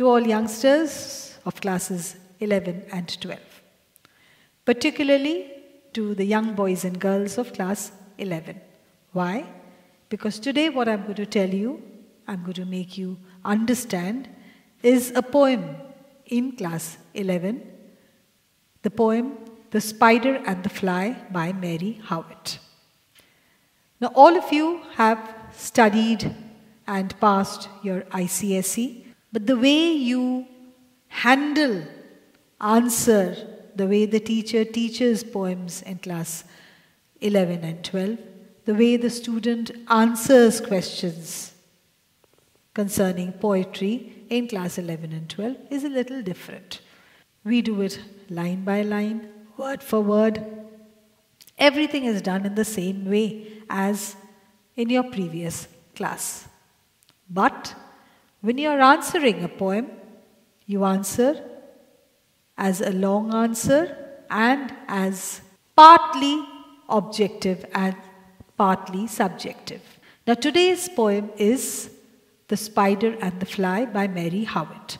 To all youngsters of classes 11 and 12, particularly to the young boys and girls of class 11. Why? Because today, what I'm going to tell you, I'm going to make you understand, is a poem in class 11. The poem, The Spider and the Fly by Mary Howitt. Now, all of you have studied and passed your ICSE, but the way you handle, answer, the way the teacher teaches poems in class 11 and 12, the way the student answers questions concerning poetry in class 11 and 12 is a little different. We do it line by line, word for word. Everything is done in the same way as in your previous class. But when you are answering a poem, you answer as a long answer and as partly objective and partly subjective. Now, today's poem is The Spider and the Fly by Mary Howitt.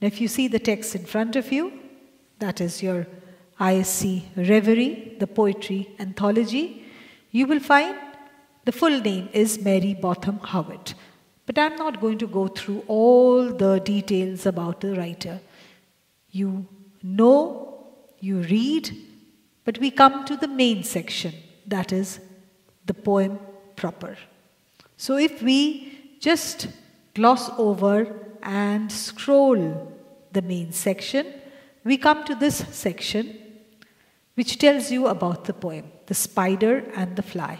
Now, if you see the text in front of you, that is your ISC Reverie, the Poetry Anthology, you will find the full name is Mary Botham Howitt. But I'm not going to go through all the details about the writer. You know, you read, but we come to the main section, that is the poem proper. So if we just gloss over and scroll the main section, we come to this section which tells you about the poem, The Spider and the Fly.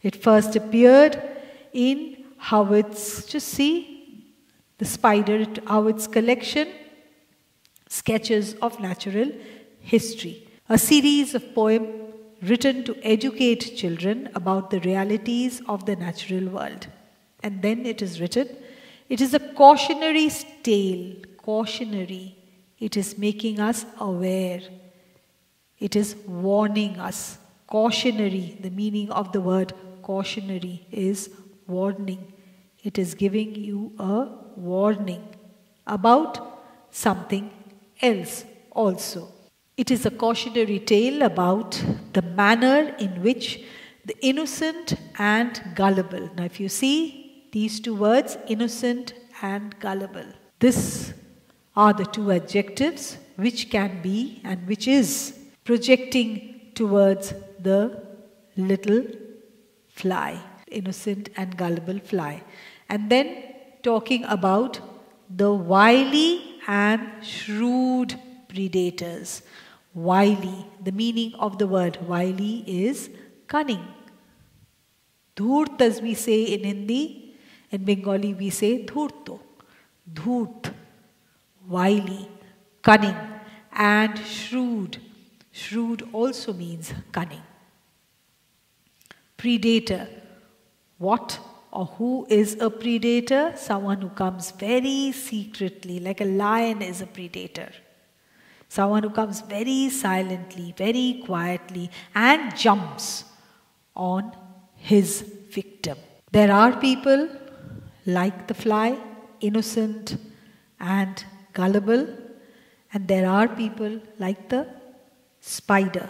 It first appeared in Howitt's, just see the spider, Howitt's collection, Sketches of Natural History, a series of poems written to educate children about the realities of the natural world. And then it is written, it is a cautionary tale, cautionary. It is making us aware. It is warning us. Cautionary, the meaning of the word cautionary is warning. It is giving you a warning about something else also. It is a cautionary tale about the manner in which the innocent and gullible. Now, if you see these two words, innocent and gullible, this are the two adjectives which can be and which is projecting towards the little fly, innocent and gullible fly. And then talking about the wily and shrewd predators. Wily, the meaning of the word wily is cunning. Dhurt, as we say in Hindi, in Bengali we say dhurto. Dhurt, wily, cunning, and shrewd. Shrewd also means cunning. Predator, what or who is a predator? Someone who comes very secretly, like a lion is a predator. Someone who comes very silently, very quietly, and jumps on his victim. There are people like the fly, innocent and gullible, and there are people like the spider,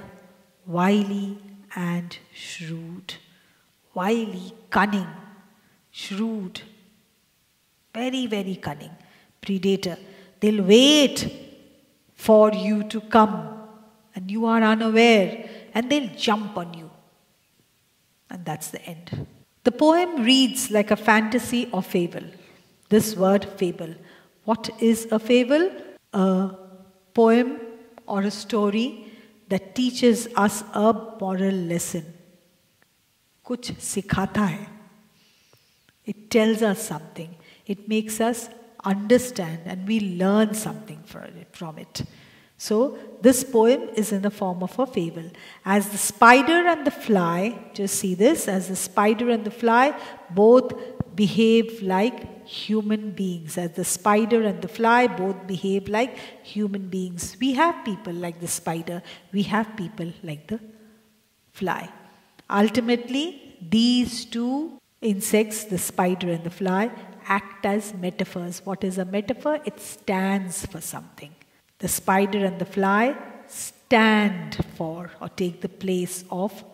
wily and shrewd, wily, cunning, shrewd, very, very cunning predator. They'll wait for you to come and you are unaware and they'll jump on you. And that's the end. The poem reads like a fantasy or fable. This word, fable. What is a fable? A poem or a story that teaches us a moral lesson. कुछ सिखाता है it tells us something. It makes us understand and we learn something from it. So, this poem is in the form of a fable. As the spider and the fly, just see this, as the spider and the fly both behave like human beings. As the spider and the fly both behave like human beings. We have people like the spider, we have people like the fly. Ultimately, these two insects, the spider and the fly, act as metaphors. What is a metaphor? It stands for something. The spider and the fly stand for or take the place of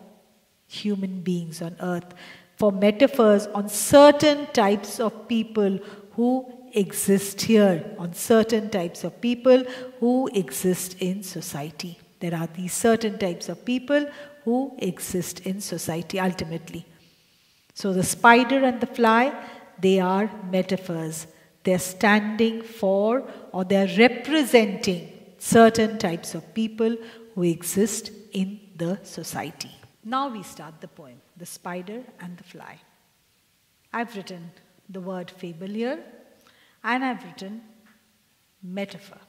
human beings on earth. For metaphors on certain types of people who exist here, on certain types of people who exist in society. There are these certain types of people who exist in society ultimately. So the spider and the fly, they are metaphors. They're standing for or they're representing certain types of people who exist in the society. Now we start the poem The Spider and the Fly. I've written the word fable here and I've written metaphor.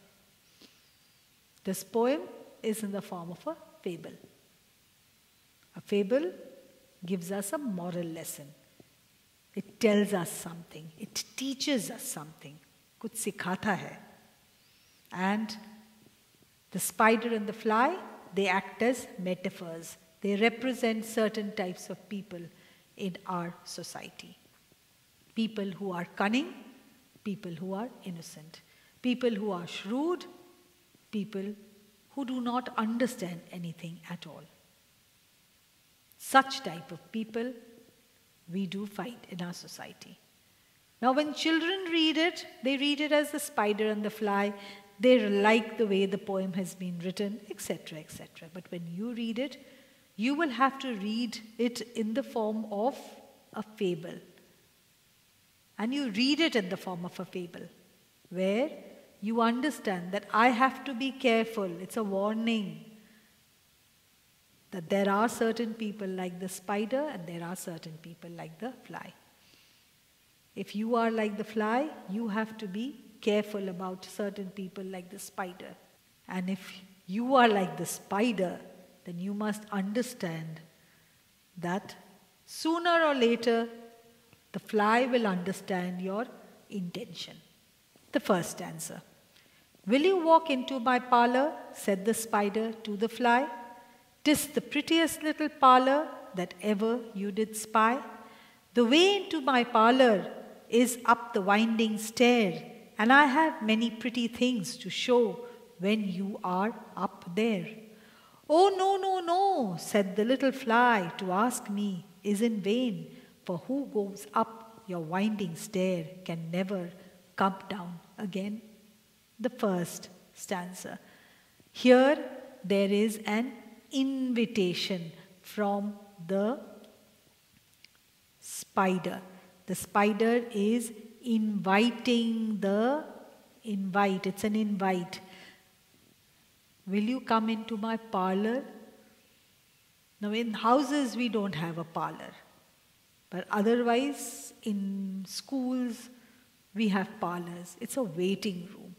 This poem is in the form of a fable. A fable gives us a moral lesson. It tells us something. It teaches us something. Kuch sikhata hai. And the spider and the fly, they act as metaphors. They represent certain types of people in our society. People who are cunning, people who are innocent, people who are shrewd, people who do not understand anything at all. Such type of people we do find in our society. Now, when children read it, they read it as the spider and the fly. They like the way the poem has been written, etc., etc. But when you read it, you will have to read it in the form of a fable. And you read it in the form of a fable, where you understand that I have to be careful. It's a warning that there are certain people like the spider and there are certain people like the fly. If you are like the fly, you have to be careful about certain people like the spider. And if you are like the spider, then you must understand that sooner or later the fly will understand your intention. The first answer. Will you walk into my parlor? said the spider to the fly. Tis the prettiest little parlor that ever you did spy. The way into my parlor is up the winding stair, and I have many pretty things to show when you are up there. Oh, no, no, no, said the little fly, to ask me is in vain, for who goes up your winding stair can never come down again the first stanza. Here there is an invitation from the spider. The spider is inviting the invite, it's an invite. Will you come into my parlor? Now, in houses, we don't have a parlor. But otherwise, in schools, we have parlors. It's a waiting room.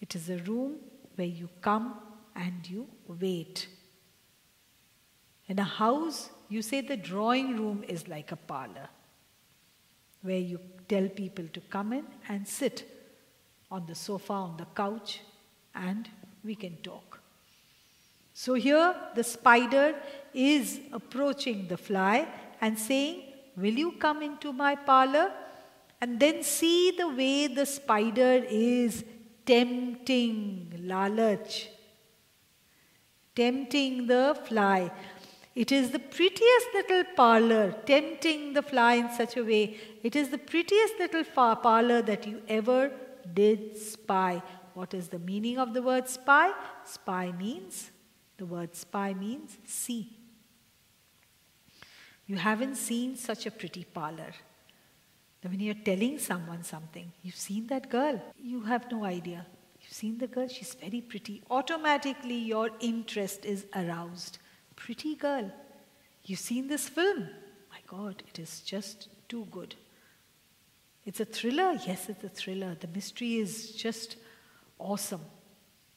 It is a room where you come and you wait. In a house, you say the drawing room is like a parlor where you tell people to come in and sit on the sofa, on the couch, and we can talk. So here the spider is approaching the fly and saying, Will you come into my parlor? And then see the way the spider is tempting, lalach, tempting the fly. It is the prettiest little parlor, tempting the fly in such a way. It is the prettiest little parlor that you ever did spy. What is the meaning of the word spy? Spy means, the word spy means see. You haven't seen such a pretty parlor when you're telling someone something, you've seen that girl, you have no idea. Seen the girl, she's very pretty. Automatically, your interest is aroused. Pretty girl. You've seen this film. My God, it is just too good. It's a thriller. Yes, it's a thriller. The mystery is just awesome.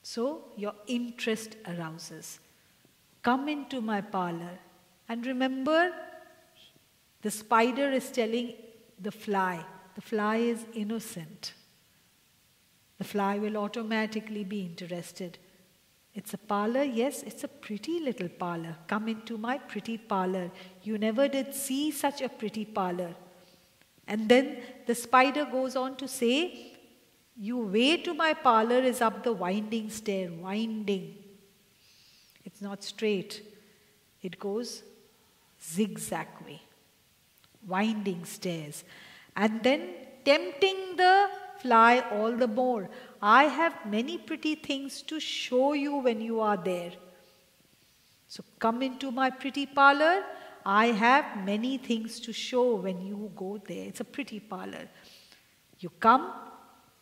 So, your interest arouses. Come into my parlor. And remember, the spider is telling the fly. The fly is innocent. The fly will automatically be interested. It's a parlor, yes, it's a pretty little parlor. Come into my pretty parlor. You never did see such a pretty parlor. And then the spider goes on to say, Your way to my parlor is up the winding stair, winding. It's not straight, it goes zigzag way, winding stairs. And then tempting the fly all the more. I have many pretty things to show you when you are there. So come into my pretty parlor. I have many things to show when you go there. It's a pretty parlor. You come,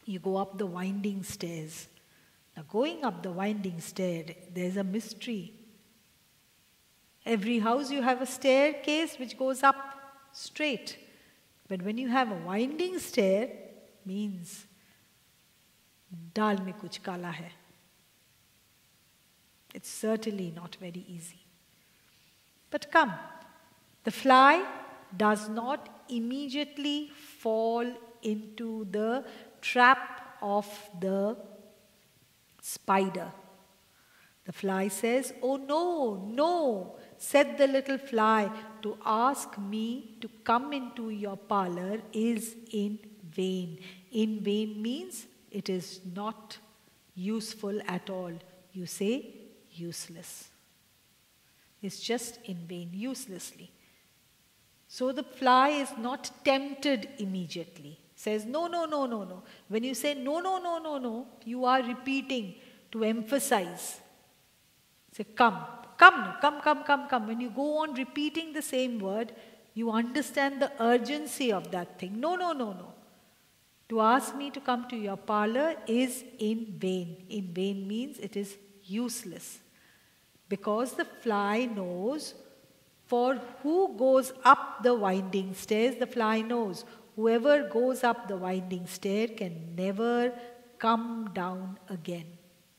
you go up the winding stairs. Now, going up the winding stair, there's a mystery. Every house you have a staircase which goes up straight. But when you have a winding stair, means dal mein kuch kala hai. It's certainly not very easy. But come, the fly does not immediately fall into the trap of the spider. The fly says, Oh no, no, said the little fly, to ask me to come into your parlor is in vain. In vain means it is not useful at all. You say useless. It's just in vain, uselessly. So the fly is not tempted immediately. Says, no, no, no, no, no. When you say no, no, no, no, no, you are repeating to emphasize. Say, come, come, come, come, come, come. When you go on repeating the same word, you understand the urgency of that thing. No, no, no, no. To ask me to come to your parlor is in vain. In vain means it is useless. Because the fly knows for who goes up the winding stairs, the fly knows. Whoever goes up the winding stair can never come down again.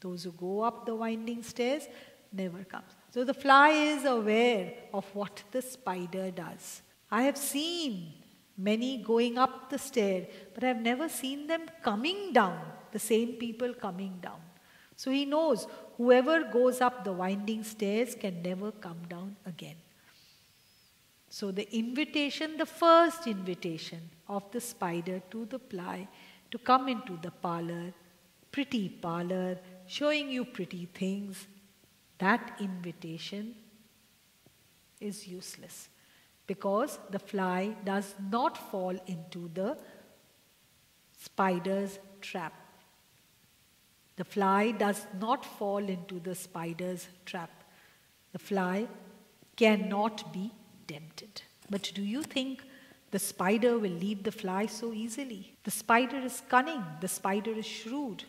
Those who go up the winding stairs never comes. So the fly is aware of what the spider does. I have seen many going up the stair, but I've never seen them coming down, the same people coming down. So he knows whoever goes up the winding stairs can never come down again. So the invitation, the first invitation of the spider to the fly to come into the parlor, pretty parlor, showing you pretty things, that invitation is useless because the fly does not fall into the spider's trap. The fly does not fall into the spider's trap. The fly cannot be tempted. But do you think the spider will leave the fly so easily? The spider is cunning, the spider is shrewd.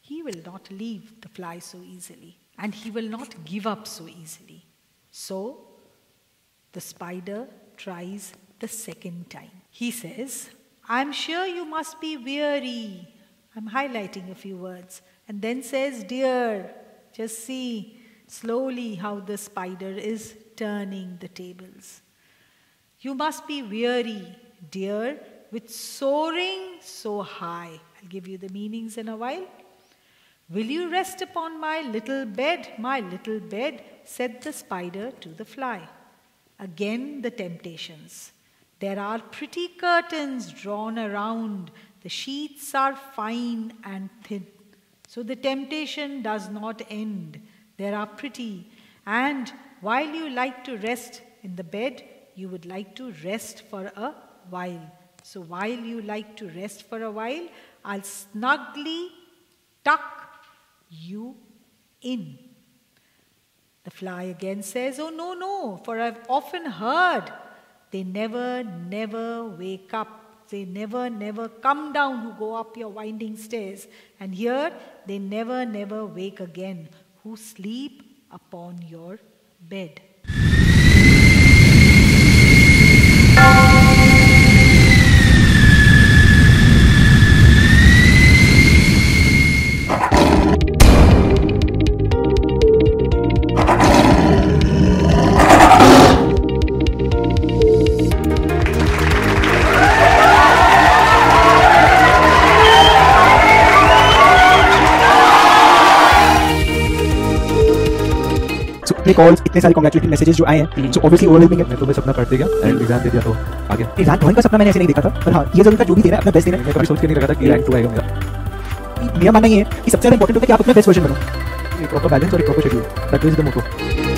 He will not leave the fly so easily, and he will not give up so easily. So, the spider tries the second time. He says, I'm sure you must be weary. I'm highlighting a few words. And then says, Dear, just see slowly how the spider is turning the tables. You must be weary, dear, with soaring so high. I'll give you the meanings in a while. Will you rest upon my little bed, my little bed? said the spider to the fly. Again, the temptations. There are pretty curtains drawn around. The sheets are fine and thin. So the temptation does not end. There are pretty. And while you like to rest in the bed, you would like to rest for a while. So while you like to rest for a while, I'll snugly tuck you in. The fly again says, Oh, no, no, for I've often heard they never, never wake up. They never, never come down who go up your winding stairs. And here, they never, never wake again who sleep upon your bed. इतने calls इतने सारे congratulating messages जो आए हैं so obviously overwhelming है मैं तो बस सपना करते गया एंड एग्ज़ाम दे दिया तो आगे। एग्ज़ाम ड्राइंग का सपना मैंने ऐसे नहीं देखा था पर हाँ ये ज़रूर था जो भी दे रहा है अपना बेस्ट देना मैं कभी सोच के नहीं रखा था कि रैंक 2 आएगा मेरा। मेरा मानना ये है कि सबसे ज़्यादा इंपॉर्टेंट होता है कि आप अपना बेस्ट वर्जन बनो। प्रॉपर बैलेंस और proper schedule that is the motto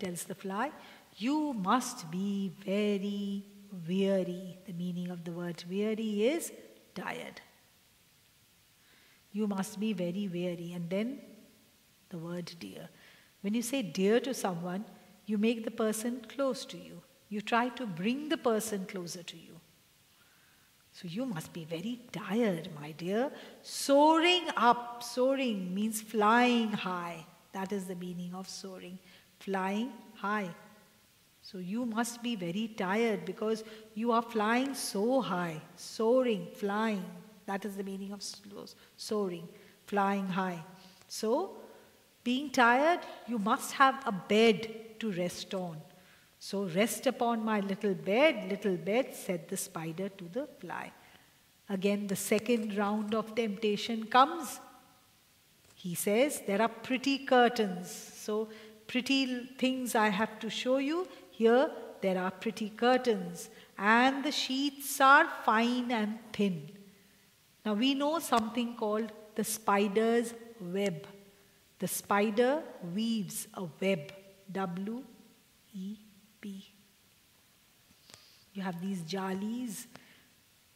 tells the fly, You must be very weary. The meaning of the word weary is tired. You must be very weary. And then the word dear. When you say dear to someone, you make the person close to you. You try to bring the person closer to you. So you must be very tired, my dear. Soaring up, soaring means flying high. That is the meaning of soaring, flying high. So you must be very tired because you are flying so high, soaring, flying. That is the meaning of soaring, flying high. So, being tired, you must have a bed to rest on. So, rest upon my little bed, little bed, said the spider to the fly. Again, the second round of temptation comes. He says, There are pretty curtains. So, pretty things I have to show you. Here, there are pretty curtains. And the sheets are fine and thin. Now, we know something called the spider's web. The spider weaves a web. W E B. You have these jalis,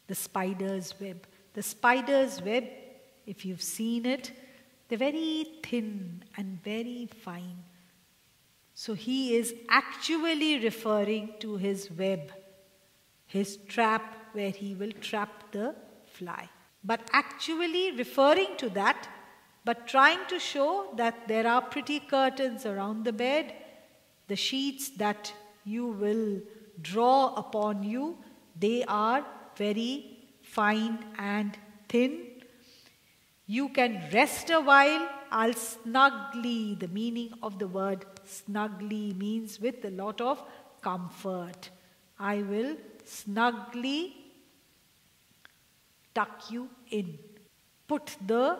the spider's web. The spider's web, if you've seen it, they're very thin and very fine. So he is actually referring to his web, his trap where he will trap the fly. But actually referring to that, but trying to show that there are pretty curtains around the bed, the sheets that you will draw upon you, they are very fine and thin. You can rest a while. I'll snugly, the meaning of the word snugly means with a lot of comfort. I will snugly tuck you in. Put the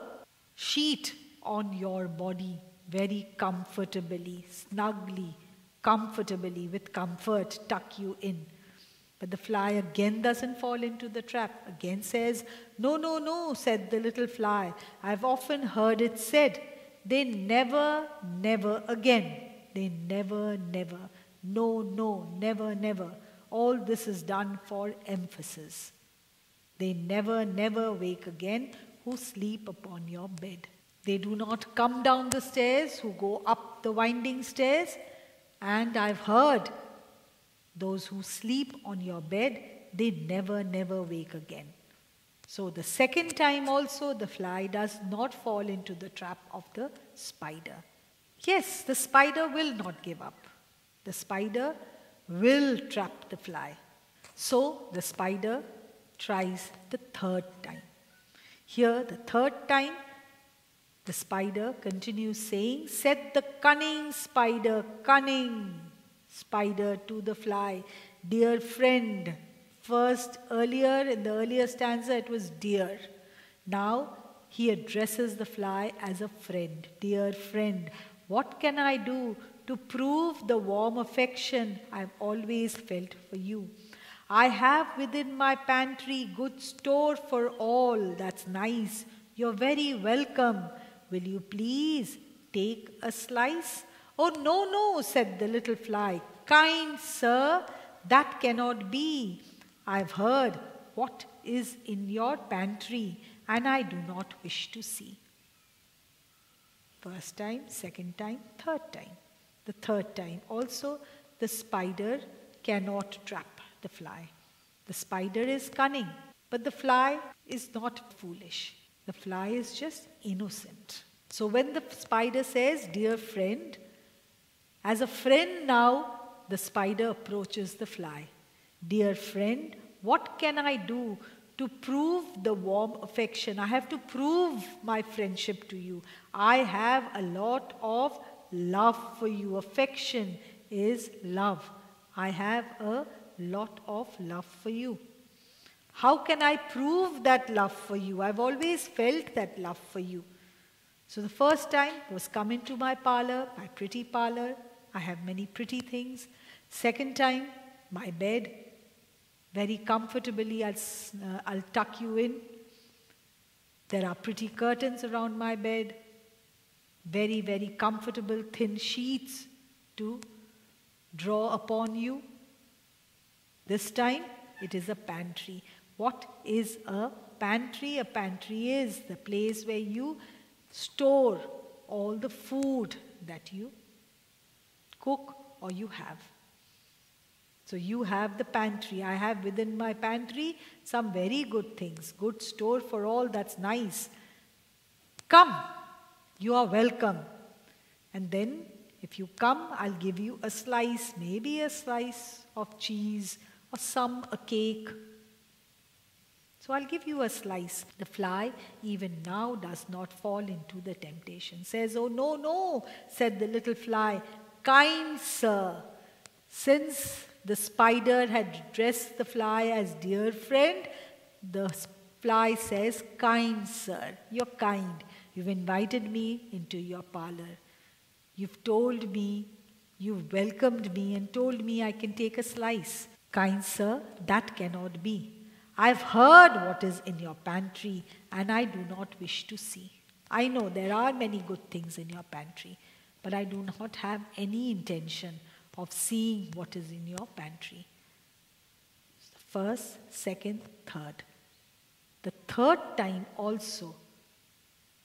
sheet on your body very comfortably, snugly, comfortably, with comfort, tuck you in. But the fly again doesn't fall into the trap, again says, No, no, no, said the little fly. I've often heard it said, They never, never again. They never, never. No, no, never, never. All this is done for emphasis. They never, never wake again who sleep upon your bed. They do not come down the stairs who go up the winding stairs. And I've heard those who sleep on your bed, they never, never wake again. So the second time also, the fly does not fall into the trap of the spider. Yes, the spider will not give up. The spider will trap the fly. So the spider tries the third time. Here, the third time, the spider continues saying, Said the cunning spider, cunning spider to the fly, Dear friend. First, earlier, in the earlier stanza, it was dear. Now, he addresses the fly as a friend. Dear friend, what can I do to prove the warm affection I've always felt for you? I have within my pantry good store for all. That's nice. You're very welcome. Will you please take a slice? Oh, no, no, said the little fly. Kind sir, that cannot be. I've heard what is in your pantry, and I do not wish to see. First time, second time, third time. The third time also, the spider cannot trap the fly. The spider is cunning, but the fly is not foolish. The fly is just innocent. So when the spider says, Dear friend, as a friend now, the spider approaches the fly. Dear friend, what can I do to prove the warm affection? I have to prove my friendship to you. I have a lot of love for you. Affection is love. I have a lot of love for you. How can I prove that love for you? I've always felt that love for you. So the first time was come into my parlor, my pretty parlor. I have many pretty things. Second time, my bed. Very comfortably, I'll, uh, I'll tuck you in. There are pretty curtains around my bed. Very, very comfortable, thin sheets to draw upon you. This time, it is a pantry. What is a pantry? A pantry is the place where you store all the food that you cook or you have. So you have the pantry. I have within my pantry some very good things, good store for all, that's nice. Come, you are welcome. And then, if you come, I'll give you a slice, maybe a slice of cheese or some a cake. So I'll give you a slice. The fly, even now, does not fall into the temptation. Says, Oh, no, no, said the little fly. Kind sir, since the spider had addressed the fly as dear friend, the fly says, Kind sir, you're kind. You've invited me into your parlor. You've told me, you've welcomed me and told me I can take a slice. Kind sir, that cannot be. I've heard what is in your pantry and I do not wish to see. I know there are many good things in your pantry, but I do not have any intention of seeing what is in your pantry. First, second, third. The third time also,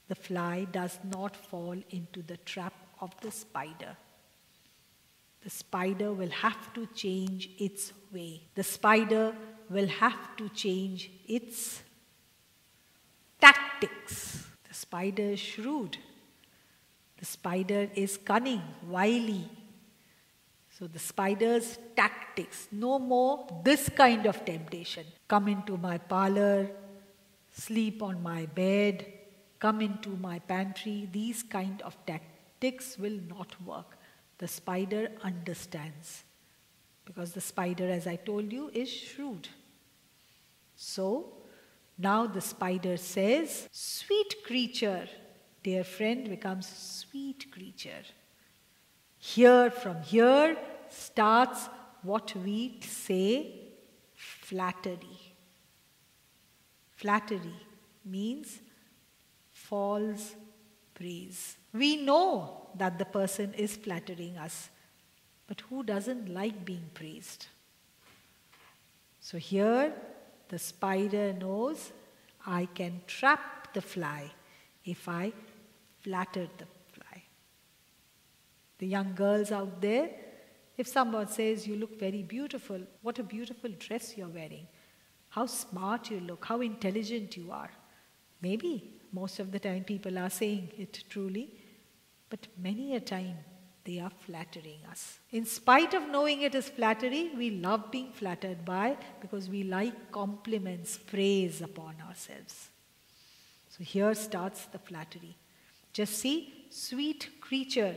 the fly does not fall into the trap of the spider the spider will have to change its way. The spider will have to change its tactics. The spider is shrewd. The spider is cunning, wily. So the spider's tactics, no more this kind of temptation. Come into my parlor, sleep on my bed, come into my pantry. These kind of tactics will not work the spider understands. Because the spider, as I told you, is shrewd. So, now the spider says, Sweet creature, dear friend becomes sweet creature. Here, from here, starts what we say flattery. Flattery means false praise. We know that the person is flattering us, but who doesn't like being praised? So here, the spider knows I can trap the fly if I flatter the fly. The young girls out there, if someone says, You look very beautiful, what a beautiful dress you're wearing, how smart you look, how intelligent you are. Maybe most of the time people are saying it truly, but many a time they are flattering us. In spite of knowing it is flattery, we love being flattered by because we like compliments, praise upon ourselves. So here starts the flattery. Just see, sweet creature,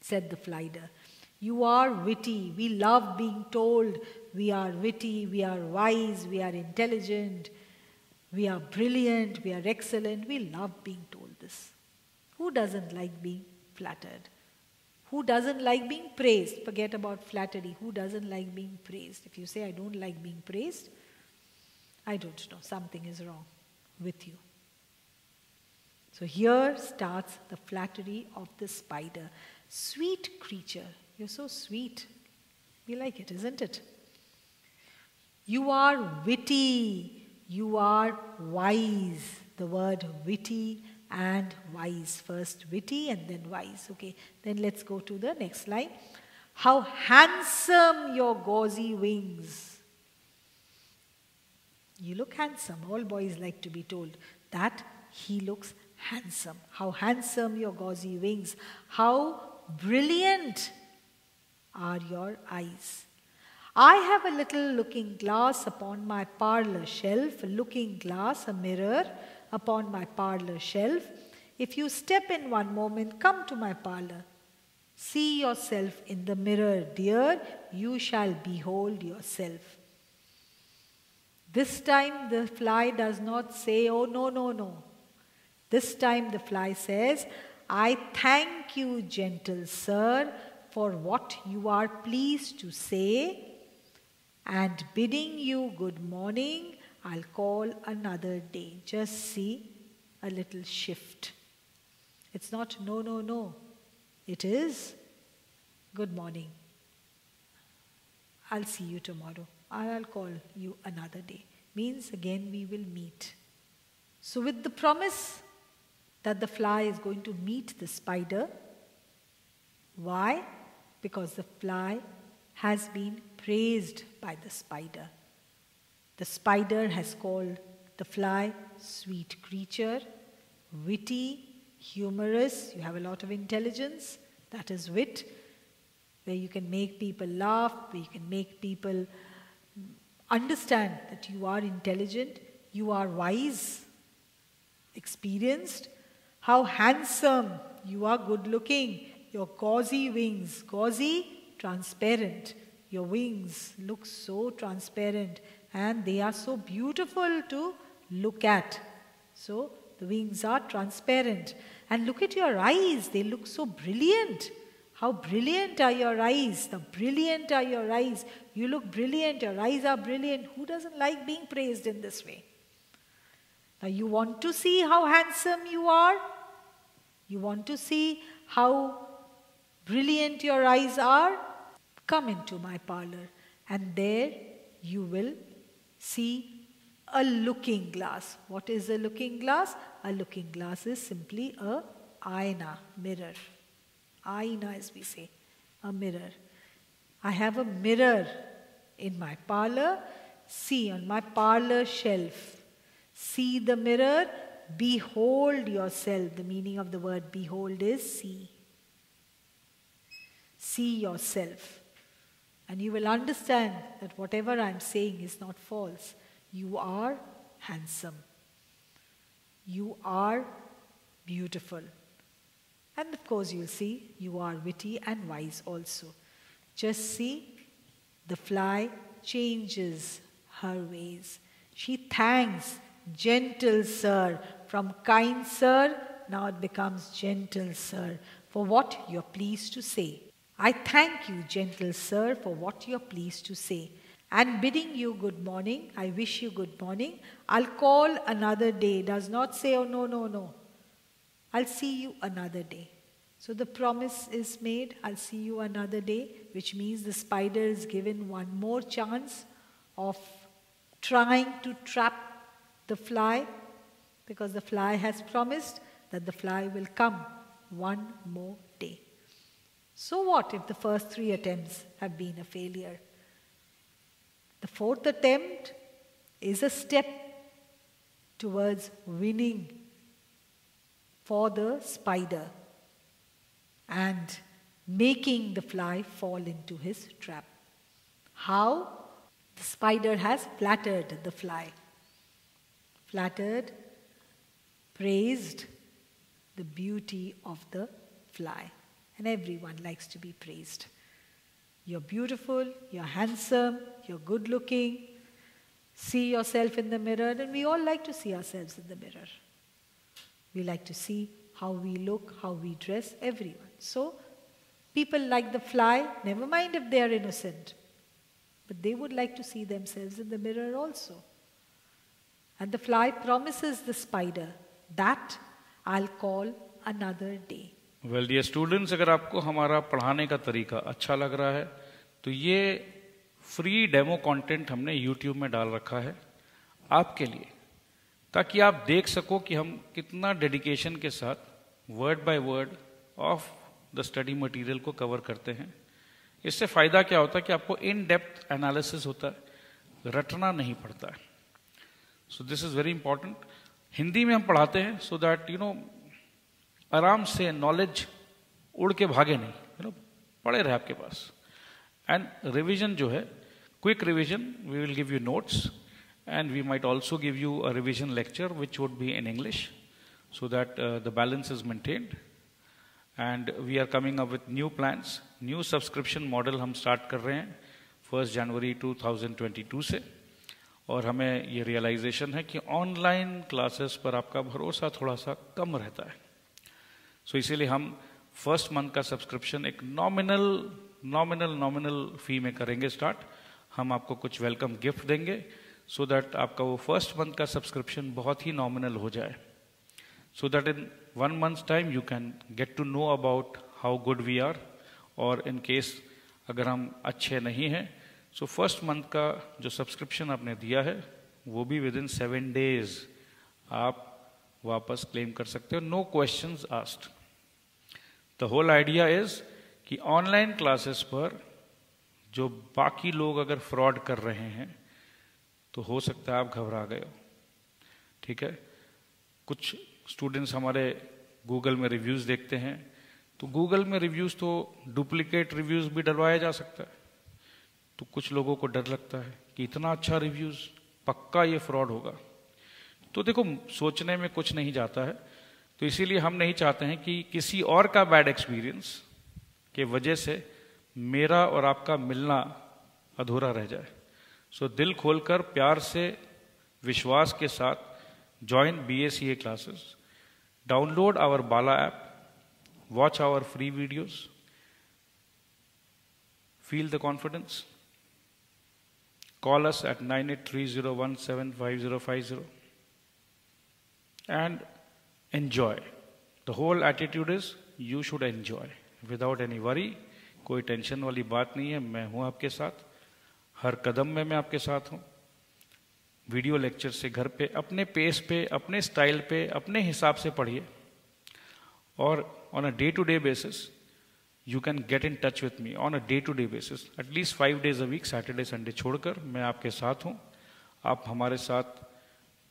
said the flider. You are witty. We love being told we are witty, we are wise, we are intelligent, we are brilliant, we are excellent. We love being told this. Who doesn't like being flattered? Who doesn't like being praised? Forget about flattery. Who doesn't like being praised? If you say, I don't like being praised, I don't know. Something is wrong with you. So here starts the flattery of the spider. Sweet creature. You're so sweet. We like it, isn't it? You are witty. You are wise. The word witty and wise. First witty and then wise. Okay, then let's go to the next line. How handsome your gauzy wings. You look handsome. All boys like to be told that he looks handsome. How handsome your gauzy wings. How brilliant are your eyes. I have a little looking glass upon my parlor shelf, a looking glass, a mirror upon my parlor shelf. If you step in one moment, come to my parlor. See yourself in the mirror, dear, you shall behold yourself. This time the fly does not say, Oh, no, no, no. This time the fly says, I thank you, gentle sir, for what you are pleased to say, and bidding you good morning, I'll call another day. Just see a little shift. It's not no, no, no. It is good morning. I'll see you tomorrow. I'll call you another day. Means again we will meet. So, with the promise that the fly is going to meet the spider, why? Because the fly has been praised by the spider. The spider has called the fly sweet creature, witty, humorous, you have a lot of intelligence, that is wit, where you can make people laugh, where you can make people understand that you are intelligent, you are wise, experienced, how handsome, you are good looking, your gauzy wings, gauzy, transparent. Your wings look so transparent and they are so beautiful to look at. So the wings are transparent. And look at your eyes, they look so brilliant. How brilliant are your eyes? The brilliant are your eyes. You look brilliant, your eyes are brilliant. Who doesn't like being praised in this way? Now, you want to see how handsome you are? You want to see how brilliant your eyes are? Come into my parlor, and there you will see a looking glass. What is a looking glass? A looking glass is simply a aina, mirror. Aina, as we say, a mirror. I have a mirror in my parlor. See on my parlor shelf. See the mirror. Behold yourself. The meaning of the word behold is see. See yourself. And you will understand that whatever I'm saying is not false. You are handsome. You are beautiful. And of course, you'll see you are witty and wise also. Just see the fly changes her ways. She thanks, gentle sir, from kind sir, now it becomes gentle sir, for what you're pleased to say. I thank you, gentle sir, for what you're pleased to say. And bidding you good morning, I wish you good morning. I'll call another day. Does not say, oh, no, no, no. I'll see you another day. So the promise is made, I'll see you another day, which means the spider is given one more chance of trying to trap the fly because the fly has promised that the fly will come one more day. So, what if the first three attempts have been a failure? The fourth attempt is a step towards winning for the spider and making the fly fall into his trap. How? The spider has flattered the fly. Flattered, praised the beauty of the fly. And everyone likes to be praised. You're beautiful, you're handsome, you're good looking. See yourself in the mirror, and we all like to see ourselves in the mirror. We like to see how we look, how we dress, everyone. So, People like the fly, never mind if they are innocent, but they would like to see themselves in the mirror also. And the fly promises the spider, that I'll call another day. Well dear students अगर आपको हमारा पढ़ाने का तरीका अच्छा लग रहा है तो ये फ्री डेमो कंटेंट हमने यूट्यूब में डाल रखा है आपके लिए, ताकि आप देख सको कि हम कितना डेडिकेशन के साथ word by word of the study material को कवर करते हैं। इससे फ़ायदा क्या होता है कि आपको इन डेप्थ एनालिसिस होता है, रटना नहीं पड़ता है। So this is very important Hindi में हम पढ़ाते हैं सो दैट यू नो आराम से नॉलेज उड़ के भागे नहीं यू नो पड़े रहे आपके पास। एंड रिविजन जो है quick revision we will give you notes and we might also give you a revision lecture which would be in English that uh, the balance is maintained. And we are coming up with new plans, new subscription model हम start कर रहे हैं first जनवरी 2022 से। और हमें ये realisation है कि ऑनलाइन क्लासेस पर आपका भरोसा थोड़ा सा कम रहता है। सो इसीलिए हम फ़र्स्ट मंथ का सब्सक्रिप्शन एक नॉमिनल नॉमिनल नॉमिनल फ़ी में करेंगे स्टार्ट हम आपको कुछ वेलकम गिफ्ट देंगे सो so दैट आपका वो फ़र्स्ट मंथ का सब्सक्रिप्शन बहुत ही नॉमिनल हो जाए। So that in one month time you can get to know about how good we are और in case अगर हम अच्छे नहीं हैं सो फ़र्स्ट मंथ का जो सब्सक्रिप्शन आपने दिया है, वो भी विद इन सेवन डेज़ आप वापस क्लेम कर सकते हो no question asked the whole idea is कि ऑनलाइन क्लासेस पर जो बाकी लोग अगर फ्रॉड कर रहे हैं तो हो सकता है आप घबरा गए हो। ठीक है? कुछ स्टूडेंट्स हमारे गूगल में रिव्यूज़ देखते हैं तो गूगल में रिव्यूज़ तो डुप्लीकेट रिव्यूज़ भी डलवाया जा सकता है। तो कुछ लोगों को डर लगता है कि इतना अच्छा रिव्यूज़ पक्का ये फ्रॉड होगा। तो देखो, सोचने में कुछ नहीं जाता है। तो इसीलिए हम नहीं चाहते हैं कि किसी और का बैड एक्सपीरियंस के वजह से मेरा और आपका मिलना अधूरा रह जाए सो so, दिल खोलकर प्यार से विश्वास के साथ join B S C A classes Download our Bala app, watch our free videos, feel the confidence. Call us at 9830175050 and enjoy. The whole attitude is, you should enjoy. Without any worry. कोई tension वाली बात नहीं है, मैं हूँ आपके साथ। हर कदम में मैं आपके साथ हूँ। वीडियो लेक्चर से घर पे, अपने पेस पे, अपने स्टाइल पे, अपने हिसाब से पढ़िए। और on a day to day basis you can get in touch with me on a day to day basis at least five days a week Saturday Sunday छोड़कर मैं आपके साथ हूँ। आप हमारे साथ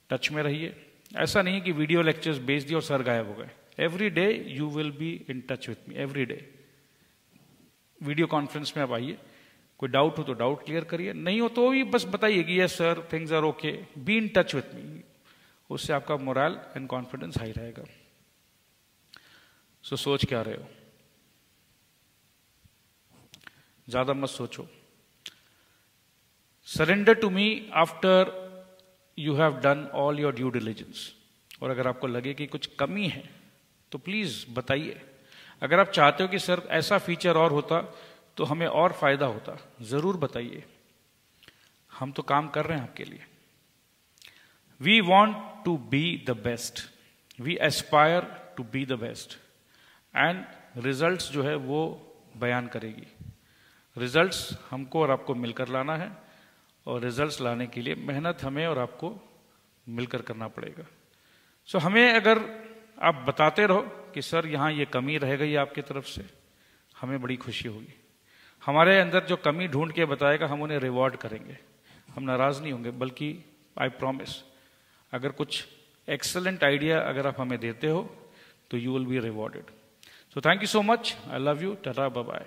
टच में रहिए। ऐसा नहीं है कि वीडियो लेक्चर्स बेच दिए और सर गायब हो गए। Every day you will be in touch with me every day video conference में आप आइए कोई डाउट हो तो डाउट क्लियर करिए नहीं हो तो भी बस बताइए कि yes sir things are okay be in touch with me उससे आपका मोरल एंड कॉन्फिडेंस हाई रहेगा। सो so, सोच क्या रहे हो? ज़्यादा मत सोचो। Surrender to me after you have done all your due diligence और अगर आपको लगे कि कुछ कमी है तो प्लीज़ बताइए। अगर आप चाहते हो कि सर ऐसा फीचर और होता तो हमें और फ़ायदा होता। ज़रूर बताइए। हम तो काम कर रहे हैं आपके लिए। We want to be the best we aspire to be the best and results जो है वो बयान करेगी। रिजल्ट्स हमको और आपको मिलकर लाना है। और रिजल्ट्स लाने के लिए मेहनत हमें और आपको मिलकर करना पड़ेगा। सो हमें अगर आप बताते रहो कि, सर, यहाँ ये कमी रह गई आपकी तरफ़ से, हमें बड़ी खुशी होगी। हमारे अंदर जो कमी ढूंढ के बताएगा, हम उन्हें रिवॉर्ड करेंगे। हम नाराज़ नहीं होंगे, बल्कि आई प्रॉमिस अगर कुछ एक्सलेंट आइडिया अगर आप हमें देते हो तो you will be rewarded so thank you so much I love you tata bye